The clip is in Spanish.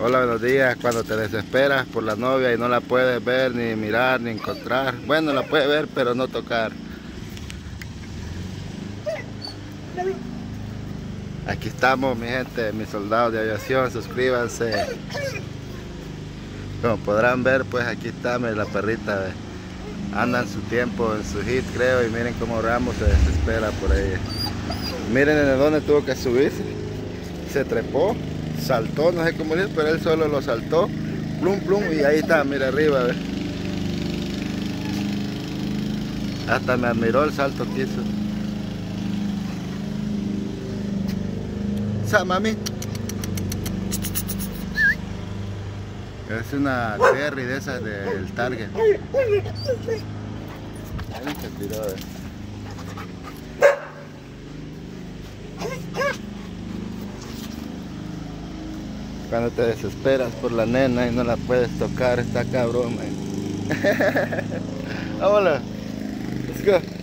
Hola, buenos días. Cuando te desesperas por la novia y no la puedes ver, ni mirar, ni encontrar. Bueno, la puedes ver, pero no tocar. Aquí estamos, mi gente, mis soldados de aviación. Suscríbanse. Como podrán ver, pues aquí está la perrita. Anda en su tiempo, en su hit, creo. Y miren cómo Ramos se desespera por ella. Miren en dónde tuvo que subirse. Se trepó saltó, no sé cómo es, pero él solo lo saltó, plum plum, y ahí está, mira arriba, ¿ves? Hasta me admiró el salto que hizo. Sa, mami. Es una Terry de esas del Target. Ahí se tiró, ¿ves? Cuando te desesperas por la nena y no la puedes tocar, está cabrón, man. Vámonos. Let's go.